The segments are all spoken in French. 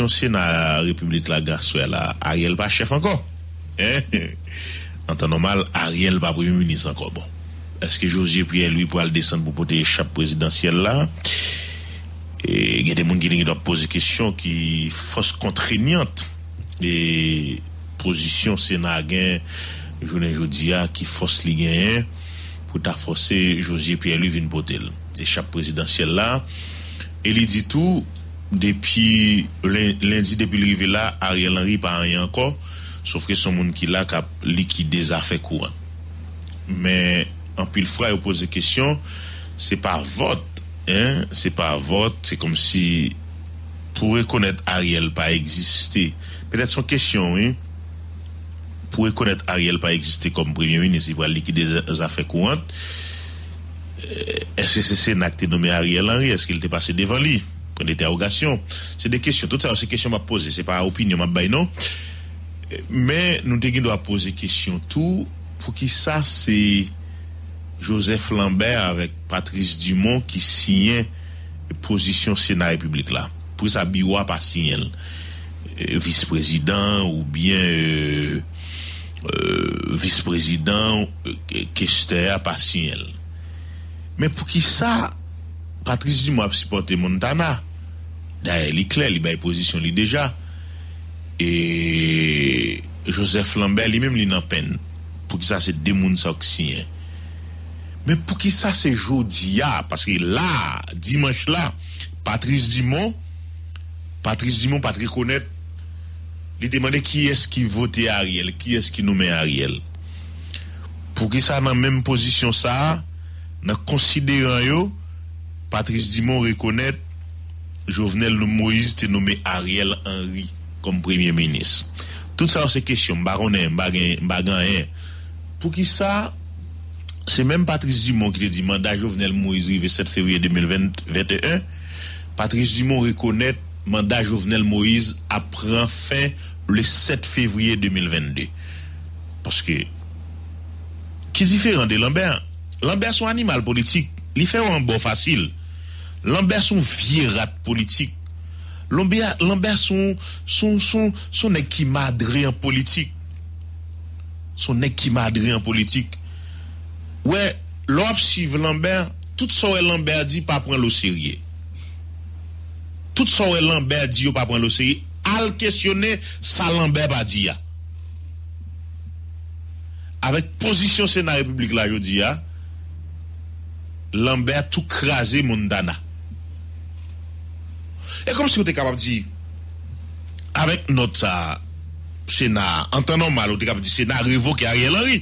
élection Sénat République la Garçoua, Ariel pas chef encore. En temps normal, Ariel pas premier ministre encore. Bon. Est-ce que Josué Pierre lui pour aller descendre pour porter l'échappe présidentielle là? Il y a des gens qui doivent poser question qui force contraignante et position Sénat gain journée jodia qui force les gain pour ta forcer Josué Pierre lui venir porter l'échappe présidentielle là. Et il dit tout depi lundi depi li rive la Ariel Henry pa an yon anko sauf ke son moun ki la kap likide zafè kouan men an pil fra yo pose kèsyon se pa vot se pa vot se kom si pou rekonèt Ariel pa eksiste petèt son kèsyon pou rekonèt Ariel pa eksiste kom premier ministre pou likide zafè kouan eske se se nakte nomè Ariel Henry? Eske il te pase devan point d'interrogation. C'est des questions. Tout ça, c'est des questions à poser. C'est pas opinion, mais non. Mais nous devons poser question tout pour qui ça, c'est Joseph Lambert avec Patrice Dumont qui signait position Sénat République là. Pour ça, Biwa pas signé euh, vice-président ou bien euh, euh, vice-président euh, Kester pas signé. Mais pour qui ça, Patrice Dumont a supporté Montana. Daye li kler, li baye pozisyon li deja. E Joseph Lambert li mem li nan pen. Pou ki sa se demoun sa oksiyen. Men pou ki sa se jodi ya, paske la, dimanche la, Patrice Dumont, Patrice Dumont, Patrice Konet, li demande ki eski vote Ariel, ki eski noume Ariel. Pou ki sa nan menm pozisyon sa, nan konsideran yo, Patrice Dumont rekonet Jovenel Moïse te nommé Ariel Henry comme premier ministre. Tout ça, c'est question, baronnet, bagan, Pour qui ça, c'est même Patrice Dumont qui te dit mandat Jovenel Moïse le 7 février 2021. Patrice Dumont reconnaît mandat Jovenel Moïse après fin le 7 février 2022. Parce que, qui est différent de Lambert? Lambert, son animal politique, il fait un bon facile. Lambert son vie rat politik. Lambert, Lambert son, son, son, son nek ki madre en politik. Son nek ki madre en politik. Ouè, ouais, lò ap siv Lambert, tout sa wè Lambert di pa pran lò serye. Tout sa wè Lambert di yo pa pran lò serye. Al kestyonè sa Lambert pa di ya. Avèk pozisyon Sena Republik la yo di ya, Lambert tou krasè moun dana. E kom si ou te kapap di, avèk not sa sena, an tan normal ou te kapap di sena revoke a rè lori.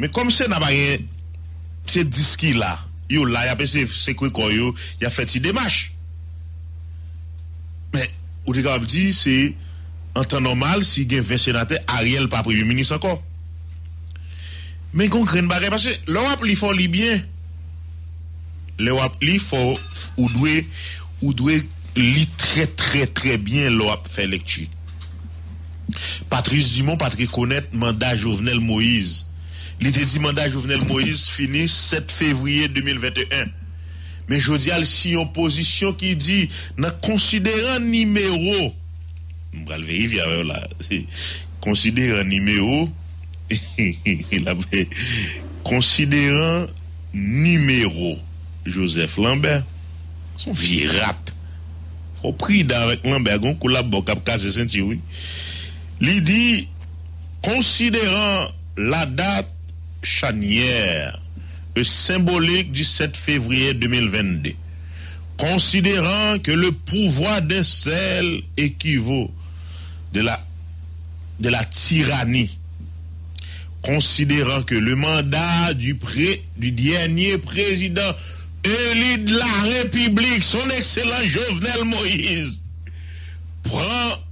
Men kom sena bagen, se diski la, yo la, ya pe se kwe koyo, ya fè ti demache. Me, ou te kapap di, se an tan normal si gen ve senate a riel pa premi minis anko. Men kon kren bagè, pase, lò wap li fò li byen, le wap li fò ou dwe ou dwe li tre tre tre bien ap fè lektu. Patrice Dumont patre konet mandat Jovenel Moïse. Li te di mandat Jovenel Moïse fini 7 fevriye 2021. Men jodi al si yon posisyon ki di nan konsideran nimeyo mbral veyi vya vè la konsideran nimeyo konsideran nimeyo Joseph Lambert son vie rap au prix d'avec Lambergon, collabo cap oui. Il dit, considérant la date chanière symbolique du 7 février 2022, considérant que le pouvoir d'un seul équivaut de la, de la tyrannie, considérant que le mandat du, du dernier président élu de la République, son excellent Jovenel Moïse, prend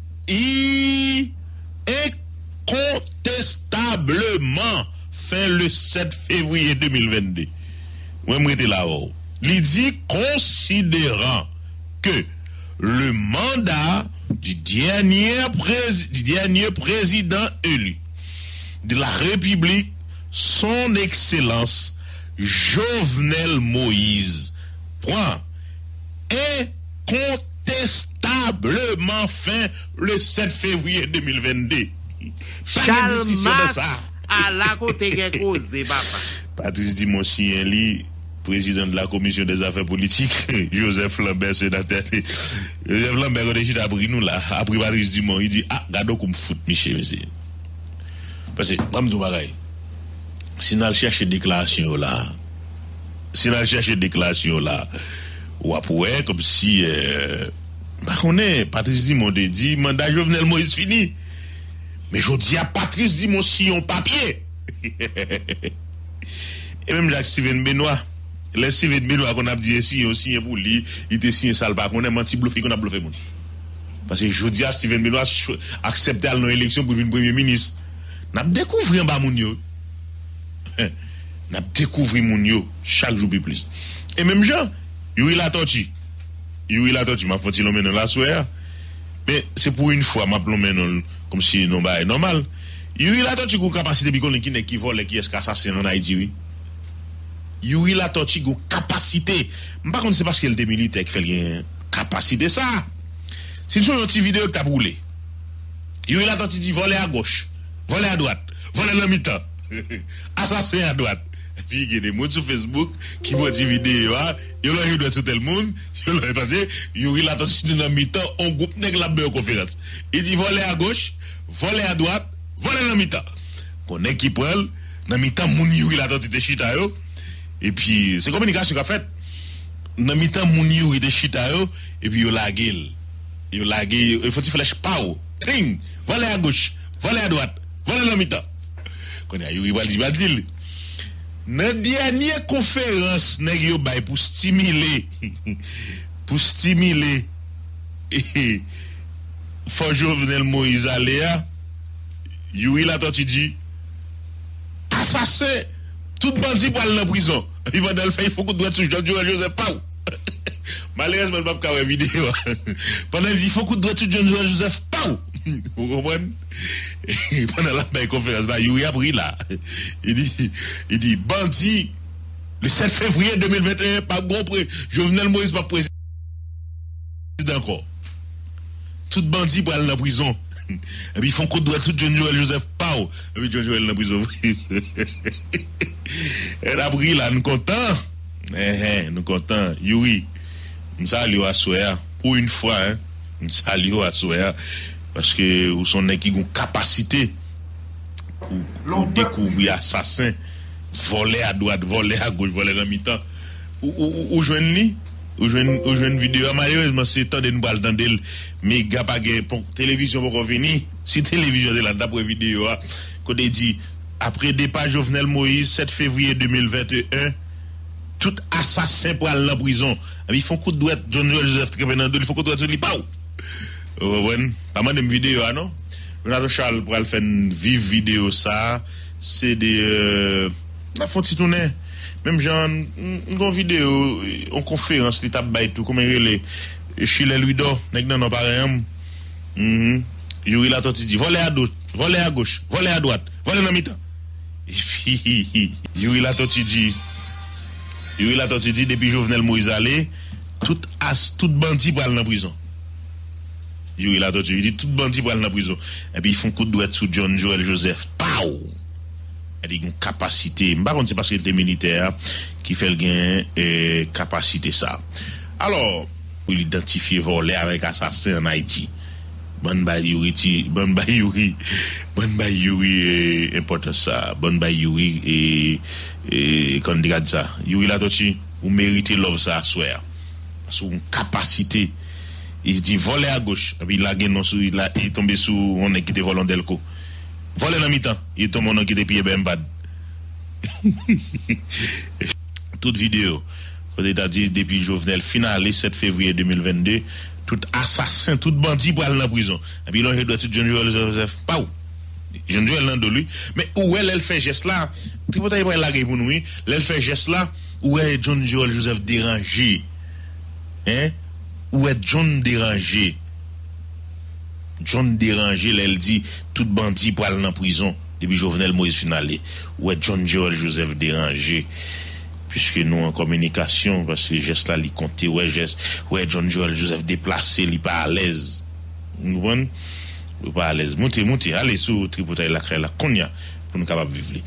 incontestablement fin le 7 février 2022. Moi, je là-haut. Il dit, considérant que le mandat du dernier, du dernier président élu de la République, son excellence, Jovenel Moïse. Point. Incontestable calmablement fin le 7 février 2022. Pas de discussion de Chalma ça. à la côté cause, papa. Patrice Dimosien, lui, président de la commission des affaires politiques, Joseph Lambert, sénateur. Joseph Lambert, quand il a pris nous là, après Patrice Dimon, il dit, ah, gado comme foot, Michel, monsieur. Parce que, moi, je. si nan chèche deklarasyon la, si nan chèche deklarasyon la, wap wè kom si, euh, bakonè, Patrice Dimon de di, manda Jovenel Moïse fini, men jodi a Patrice Dimon si yon papye, e menm lak Steven Benoit, lè Steven Benoit kon ap diye si yon siye pou li, ite siye sal bakonè, manti blofi kon ap blofi moun. Pase jodi a Steven Benoit aksepte al nan eleksyon pou vin premier ministre. N ap dekouvri an ba moun yo, Eh, nap dekouvri moun yo chak jou pi plis. E menm jan, yoy la toti. Yoy la toti, ma foti lomen nan la souya. Men, se pou yon fwa map lomen nan, kom si non ba e normal. Yoy la toti kou kapasite pi konen ki ne ki vol e ki eska sasen nan Haiti, oui. Yoy la toti kou kapasite. Mpa kon se paske el de milite ek fel gen kapasite sa. Si nson yon ti videyo ki tap roule. Yoy la toti di vole a goch, vole a doat, vole nan mitan. Assassin à droite. Puis il y a des gens sur Facebook qui voient des vidéos, hein. Yo l'ont eu sur tel monde, yo l'ont passé, Yuri la tortue dans le mi-temps, on groupe nèg la en conférence. Il dit voler à gauche, voler à droite, voler dans mi-temps. Qu'on est qui prend, dans le mi-temps, moun Yuri la tortue te chita yo. Et puis, c'est communication qu'a fait. Dans mi-temps, moun Yuri te chita yo, et puis yo la gueule. Yo la gueule, il faut que tu flèches pas. Tring, voler à gauche, voler à droite, voler dans mi-temps. Nan dernière conférence, nèg yo bay pour stimuler, pour stimuler, faut Jovenel Moïse Aléa, Yuri la tortue dit, assassin, tout bandit pour aller en prison. Et pendant le fait, il faut qu'on doit sur John Joseph Pau. Malheureusement, je ne peux pas vidéo. Il faut qu'on doit sur John Joseph Pau. Vous comprenez? Pendant la conférence, bah, Yuri a pris là. Il dit, il dit, bandit, le 7 février 2021, pas gros Jovenel Moïse pas président. Tout bandit pour aller en prison. Et puis ils font coup de doigt tout John Joel Joseph Pau. Et puis John Joel en prison. Elle a pris là, nous contents. Eh, eh, nous contents. Yuri, nous saluons à Soya. Pour une fois, hein, nous saluons à Soya. Paske ou son nek ki goun kapasite pou dekouvri asasin, vole a doat, vole a goj, vole nan mi tan. Ou, ou, ou jwen li, ou jwen, ou jwen video, malyozman se tan den bal dan del, me gapa gen, televizyon pou kon vini, si televizyon de la dapre video a, ah. kote di, apre depa Jovenel Moïse, 7 fevriye 2021, tout asasin pou al la brison. Ami, ah, fon kout doat, John Joseph Trevenando, li fon kout doat, li pa ou. Ouwen, paman dem videyo anon. Renato Charles pral fen viv videyo sa. Se de... Euh, na fon titounen. Mem jan, mgon videyo, on konferans li tap bay tou. Kome rele, Chile Luido, nek nan an parem. Mm -hmm. Yuri la toti di, vole a dout, vole a goch, vole a doat, vole nan mitan. E pi, Yuri la toti di, Yuri la toti di, depi Jovenel Moïse ale, tout as, tout bandi pral nan prison. Yuri la tortue il dit, tout bandit pour aller en prison. Et puis, ils font coup de droite sur John Joel Joseph. Pow! Elle a une capacité, par contre, c'est parce qu'il était militaire qui fait le gain et capacité ça. Alors, pour l'identifier voler avec assassin en Haïti. Bon ba Yuri, ti- bon ba Yuri, bon ba Yuri, important ça. Bon ba Yuri, et, quand regarde ça, Yuri la tortue, vous méritez love ça swear. Parce que une capacité. Il dit voler à gauche, puis il a il est tombé sous, on est qui était volant Delco. Voler dans mi-temps, il est tombé on qui était pied ben bad. toute vidéo. Faut dire dit depuis Jovenel finale 7 février 2022, tout assassin, tout bandit pour aller en prison. Et puis là, il doit tout John Joel Joseph. Pas où? John Joel nan de lui. Mais où elle, elle fait geste là? Tripotaille pour la pour nous. Elle fait geste là, où est John Joel Joseph dérangé? Hein? Où est John dérangé? John dérangé, elle dit, tout bandit pour aller en prison. Depuis Jovenel Moïse finale. Où est John Joel Joseph dérangé? puisque nous en communication, parce que geste là, il comptait, ouais, geste, ouais, John Joel Joseph déplacé, il pas à l'aise. Nous? Il pas à l'aise. Montez, montez, allez sous Tripotaille la crème, la konya, pour nous capables de vivre.